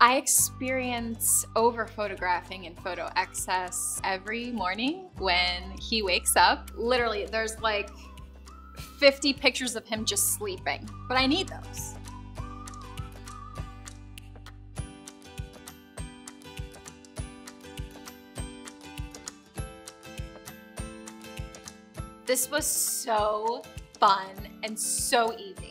I experience over photographing and photo excess every morning when he wakes up. Literally, there's like 50 pictures of him just sleeping, but I need those. This was so fun and so easy.